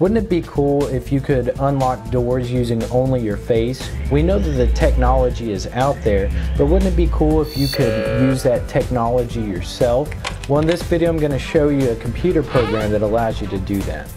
Wouldn't it be cool if you could unlock doors using only your face? We know that the technology is out there, but wouldn't it be cool if you could use that technology yourself? Well, in this video, I'm going to show you a computer program that allows you to do that.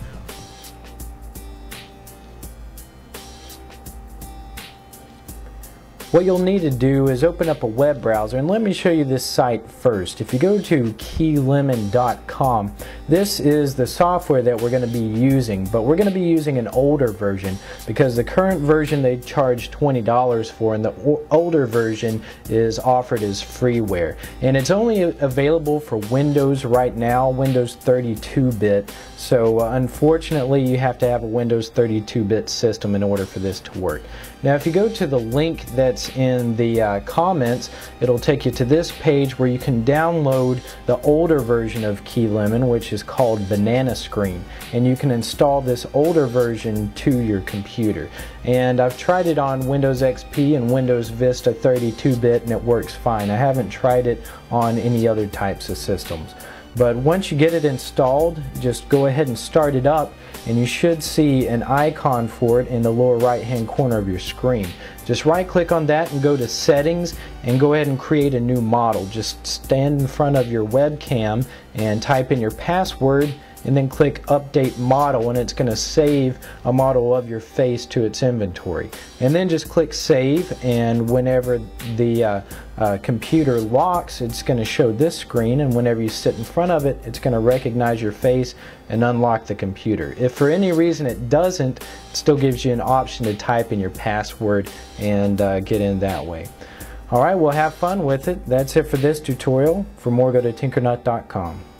What you'll need to do is open up a web browser and let me show you this site first. If you go to keylemon.com, this is the software that we're going to be using, but we're going to be using an older version because the current version they charge $20 for and the older version is offered as freeware. And it's only available for Windows right now, Windows 32-bit. So uh, unfortunately you have to have a Windows 32-bit system in order for this to work. Now if you go to the link that's in the uh, comments, it'll take you to this page where you can download the older version of KeyLemon, which is called Banana Screen. And you can install this older version to your computer. And I've tried it on Windows XP and Windows Vista 32-bit and it works fine. I haven't tried it on any other types of systems. But once you get it installed, just go ahead and start it up and you should see an icon for it in the lower right hand corner of your screen. Just right click on that and go to settings and go ahead and create a new model. Just stand in front of your webcam and type in your password and then click update model and it's going to save a model of your face to its inventory. And then just click save and whenever the uh, uh, computer locks it's going to show this screen and whenever you sit in front of it it's going to recognize your face and unlock the computer. If for any reason it doesn't it still gives you an option to type in your password and uh, get in that way. Alright well have fun with it. That's it for this tutorial. For more go to tinkernut.com